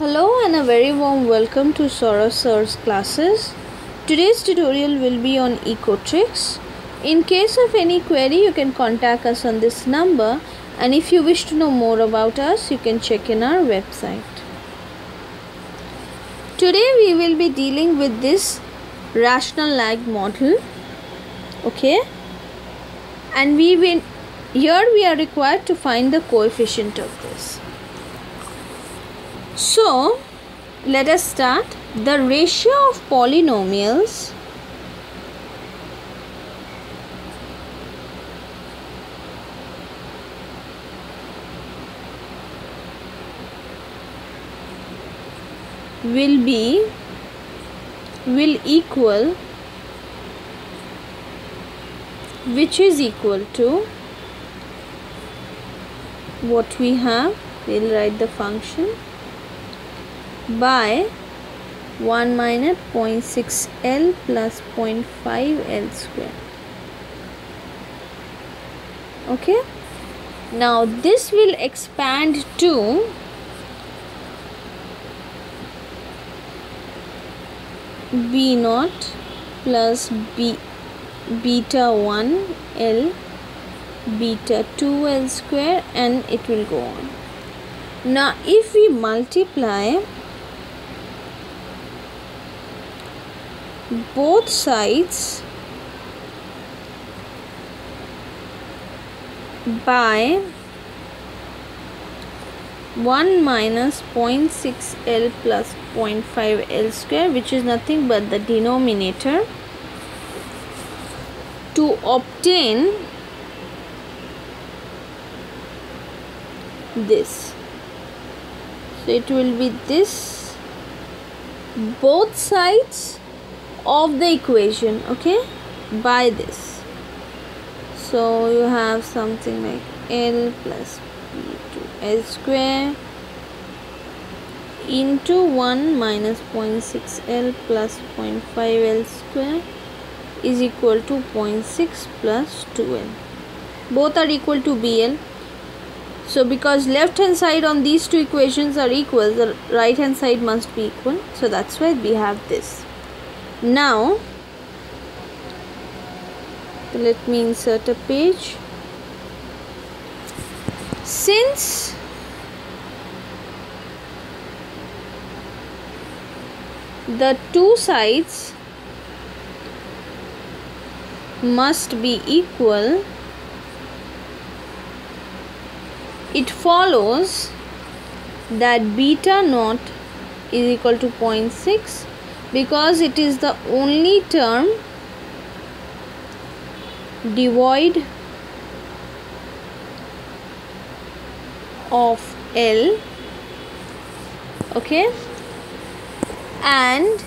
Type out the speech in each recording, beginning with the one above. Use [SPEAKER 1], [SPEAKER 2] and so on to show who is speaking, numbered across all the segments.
[SPEAKER 1] Hello and a very warm welcome to Sourav Sir's classes. Today's tutorial will be on Ecotrix. In case of any query, you can contact us on this number and if you wish to know more about us, you can check in our website. Today we will be dealing with this rational lag model. Okay? And we will here we are required to find the coefficient of this. So, let us start. The ratio of polynomials will be will equal which is equal to what we have we'll write the function by 1 minus 0.6 L plus 0.5 L square. Okay. Now this will expand to B naught plus B beta 1 L beta 2 L square and it will go on. Now if we multiply both sides by 1 minus 0.6 L plus 0.5 L square which is nothing but the denominator to obtain this. So it will be this. Both sides of the equation okay? By this. So you have something like L plus L square into 1 minus 0.6 L plus 0.5 L square is equal to 0.6 plus 2L both are equal to BL so because left hand side on these two equations are equal the right hand side must be equal. So that's why we have this now let me insert a page. Since the two sides must be equal it follows that beta naught is equal to 0.6 because it is the only term devoid of L okay and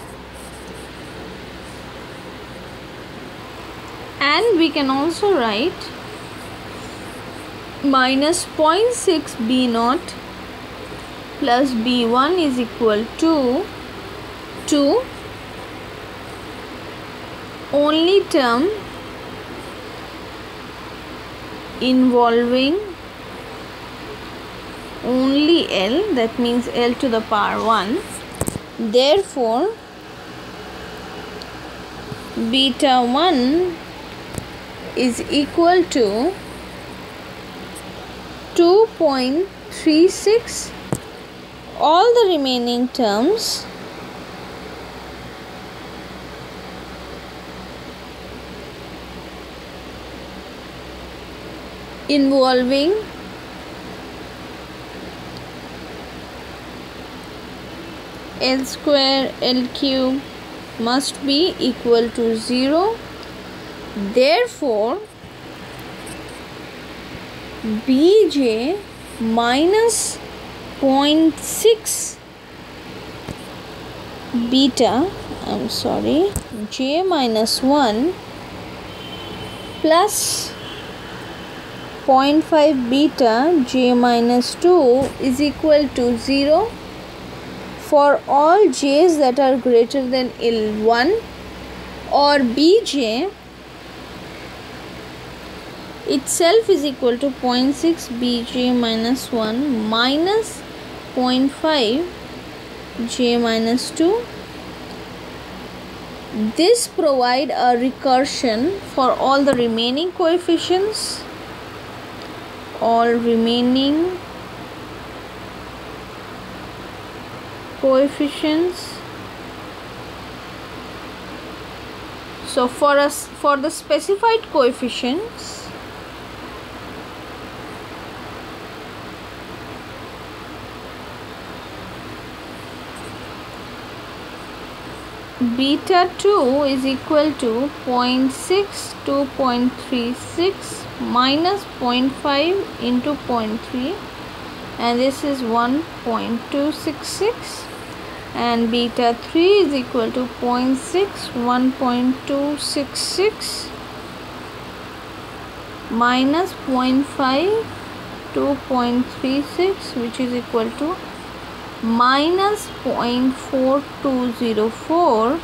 [SPEAKER 1] and we can also write minus 0.6 B naught plus B1 is equal to 2 only term involving only L that means L to the power 1 therefore beta 1 is equal to 2.36 all the remaining terms involving L square L cube must be equal to 0 therefore bj minus 0.6 beta I'm sorry j minus 1 plus 0.5 beta j minus 2 is equal to 0 for all j's that are greater than L1 or bj itself is equal to 0.6 bj minus 1 minus 0.5 j minus 2 this provide a recursion for all the remaining coefficients all remaining coefficients. So for us for the specified coefficients beta 2 is equal to 0.6 to 0.36 minus 0.5 into 0.3 and this is 1.266 and beta 3 is equal to 0.6 1.266 minus 0.5 to 0.36 which is equal to minus 0.4204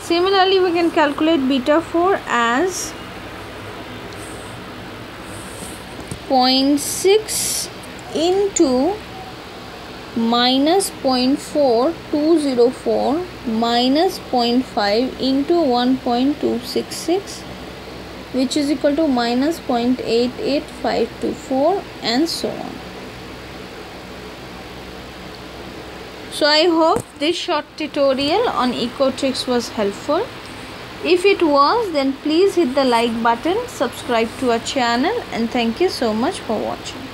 [SPEAKER 1] similarly we can calculate beta 4 as 0.6 into minus 0.4204 minus 0.5 into 1.266 which is equal to minus 0.88524 and so on. So I hope this short tutorial on Ecotrix was helpful. If it was then please hit the like button, subscribe to our channel and thank you so much for watching.